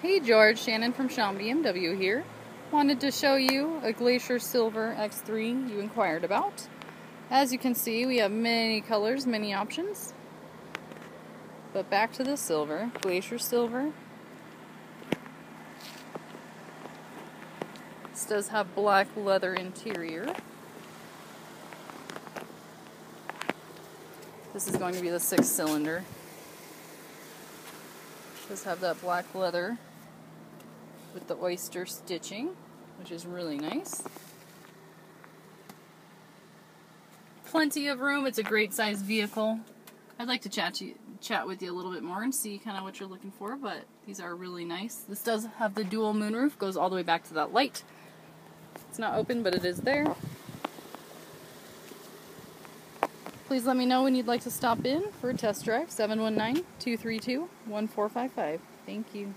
Hey George, Shannon from Schomp BMW here. Wanted to show you a Glacier Silver X3 you inquired about. As you can see, we have many colors, many options. But back to the silver, Glacier Silver. This does have black leather interior. This is going to be the six cylinder. Does have that black leather with the oyster stitching, which is really nice. Plenty of room. It's a great sized vehicle. I'd like to chat to you, chat with you a little bit more and see kind of what you're looking for, but these are really nice. This does have the dual moonroof, goes all the way back to that light. It's not open, but it is there. Please let me know when you'd like to stop in for a test drive. 719 232 1455. Thank you.